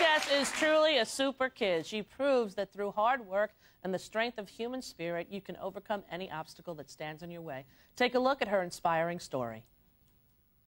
guest is truly a super kid. She proves that through hard work and the strength of human spirit, you can overcome any obstacle that stands in your way. Take a look at her inspiring story.